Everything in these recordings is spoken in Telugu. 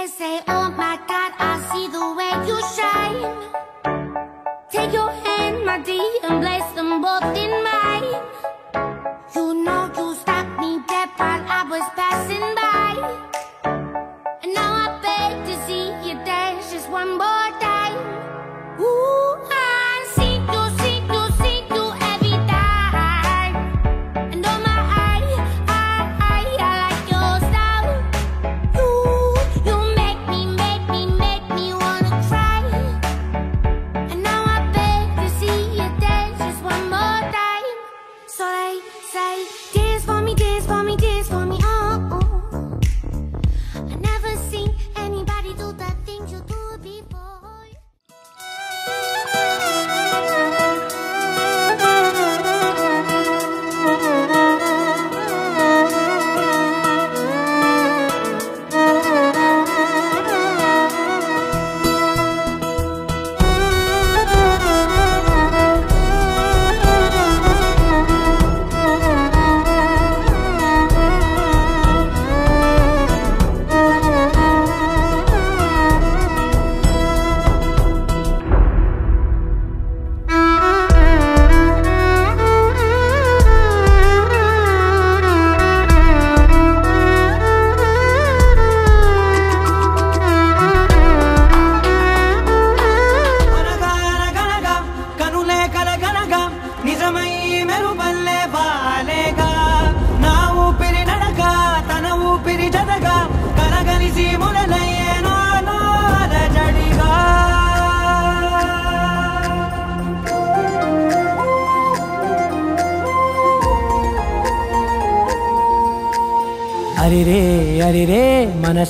They say, oh my.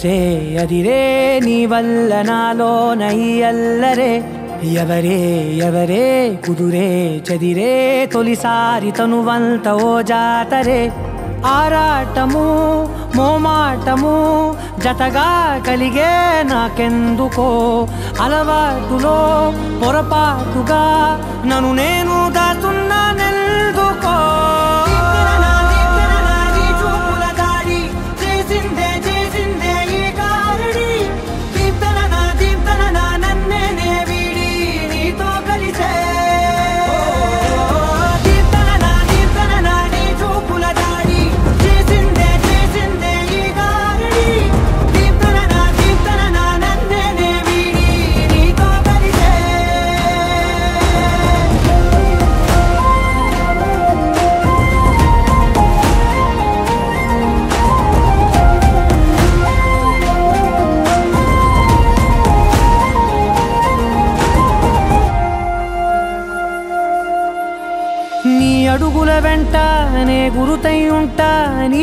మనసే అదిరే నీ వల్ల నాలో నయ్యల్లరే. ఎవరే ఎవరే కుదురే చదిరే తొలిసారి తనువంత ఓ జాతరే. ఆరాటము మోమాటము జతగా కలిగే నాకెందుకో. అలవాటులో పొరపాటుగా నన్ను నేను దాతున్న.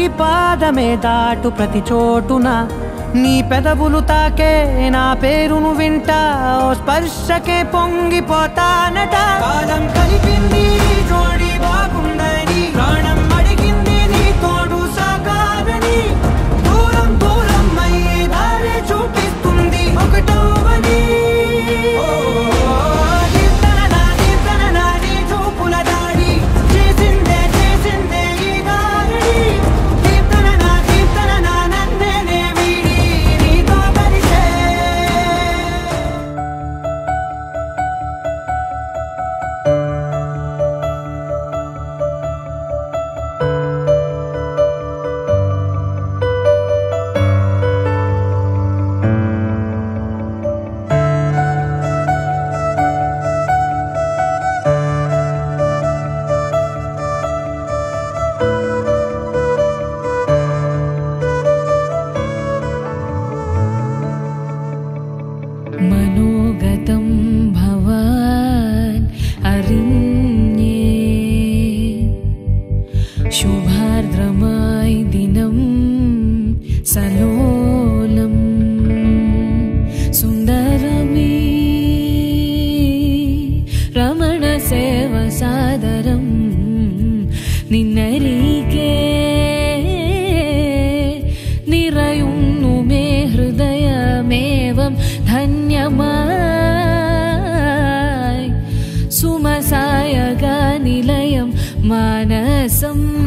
పాదమే దాటు ప్రతి చోటున. నీ పెదవులు తాకే నా పేరును వింటా. స్పర్శకే పొంగిపోతానట. కాలం కలిపింది. some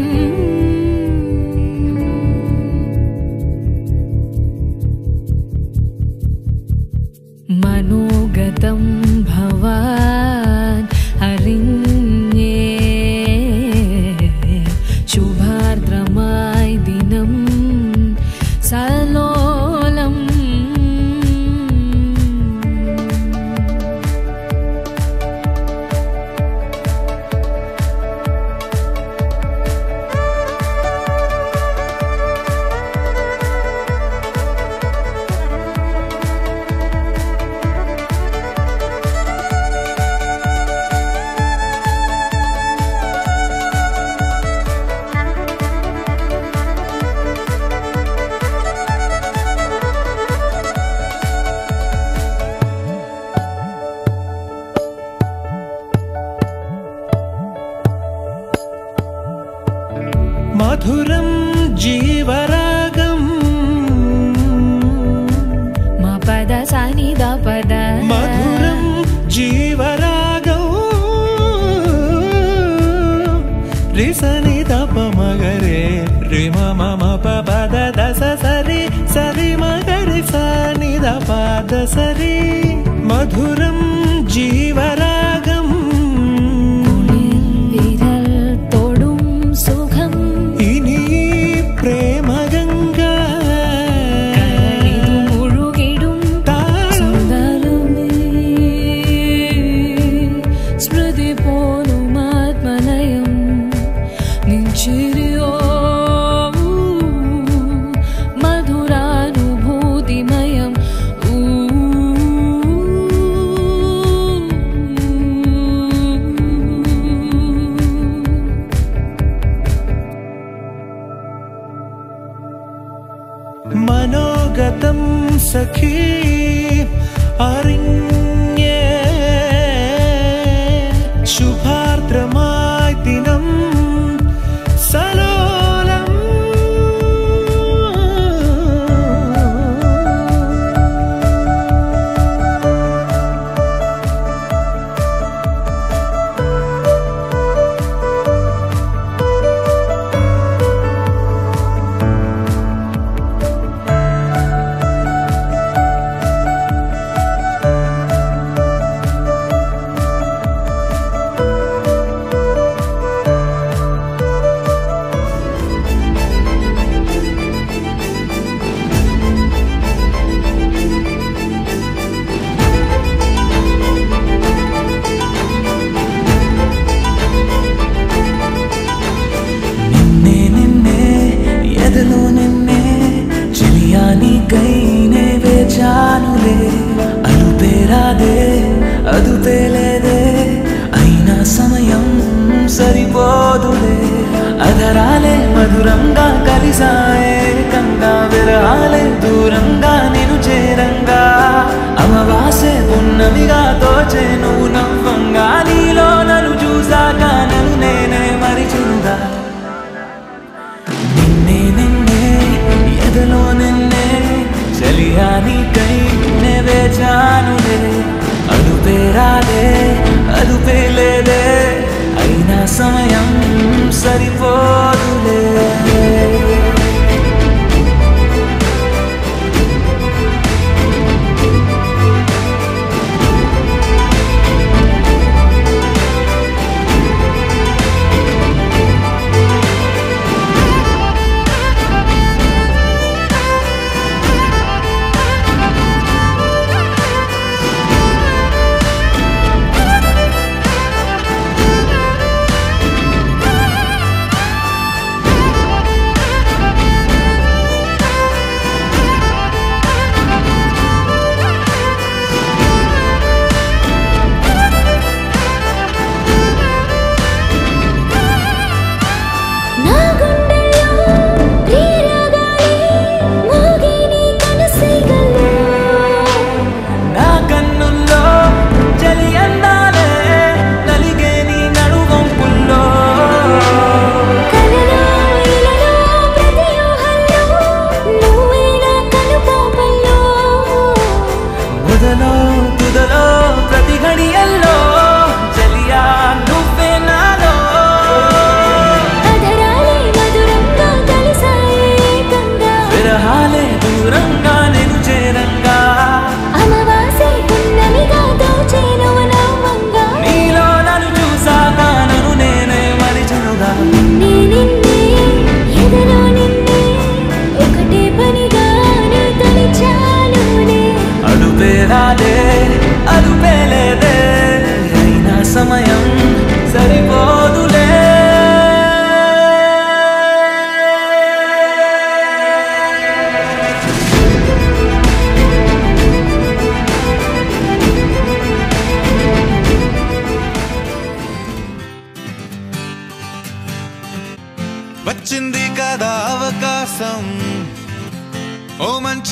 पादसरे मधुरं जीवरा मनोगतं सखी अरिङ्ग చూశాక నన్ను నేనే మరిచిందా? నిన్నే నిన్నే ఎదలో నిన్నే చలియానికై నే వేచానులే. అదుపే రాలే అదుపే పేలేదే అయినా సమయం సరిపోదులే.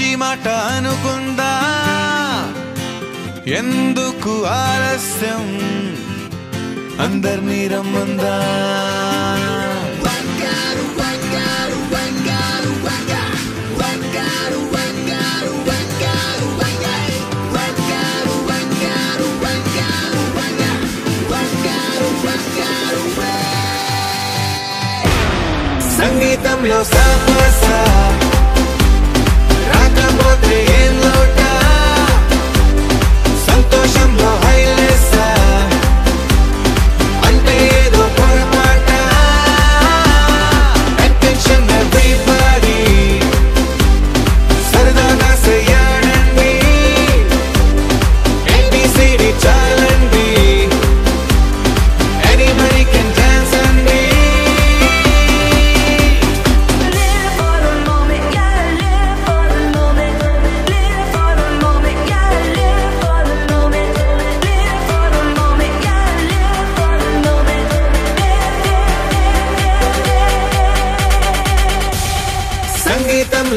మంచి మాట అనుకుందా ఎందుకు ఆలస్యం అందరినీ రమ్మందా సంగీతంలో సాపసా encontré.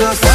los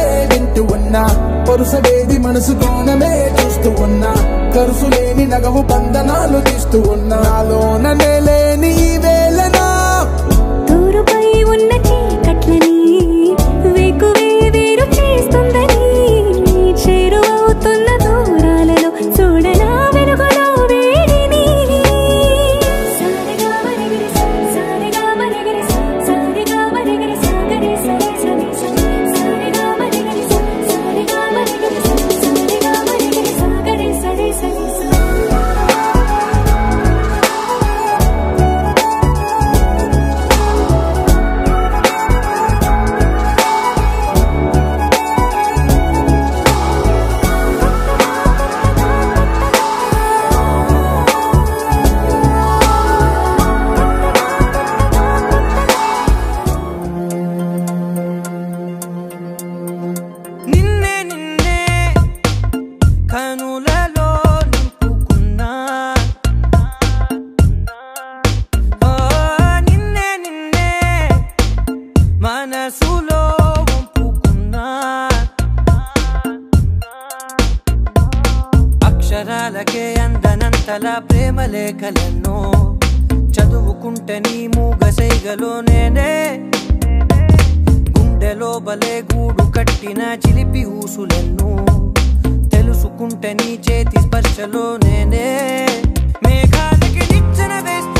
మనసులోనే వింటూ ఉన్నా పొరుసడేది మనసు కోణమే చూస్తూ ఉన్నా కరుసు లేని నగవు బంధనాలు తీస్తూ ఉన్నా లోననే లేని ఇవే ఉంటే నీ మూగసైగలో నేనే. గుండెలో బలే గూడు కట్టిన చిలిపి ఊసులెన్ను. తెలుసుకుంటే నీ చేతి స్పర్శలో నేనే. మేఘాలకి నిచ్చన వేస్తే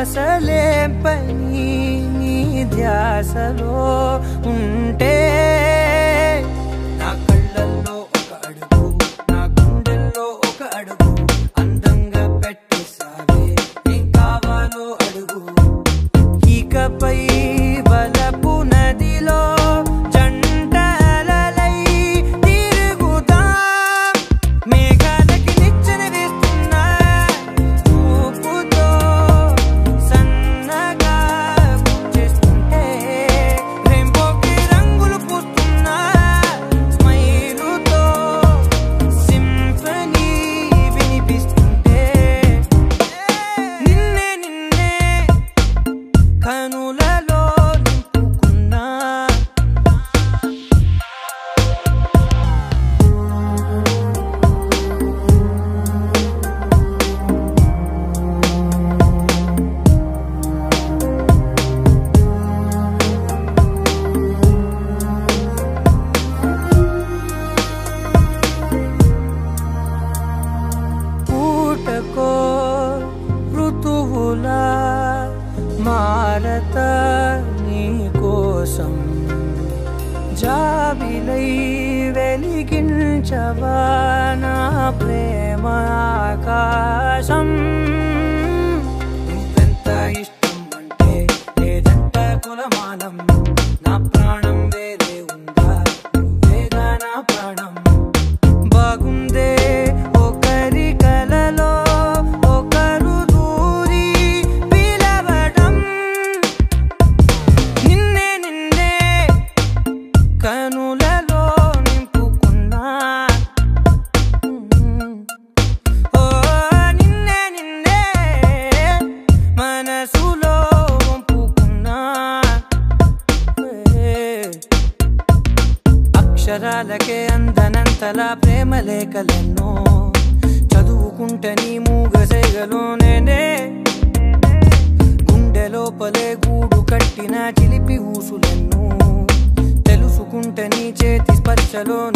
असले ధ్యాసలో ఉంటే జాబిలై వెలిగించవా నా ప్రేమ ఆకాశం? ఇంత ఇష్టం అంటే లేదంట కులమానం అక్షరాలకే అందనంతలా ప్రేమ లేఖలెన్నో చదువుకుంటే నీ మూగసైగలో నేనే. గుండె లోపలే గూడు కట్టిన చిలిపి ఊసులెన్ను. తెలుసుకుంటే నీ చేతి స్పర్శలో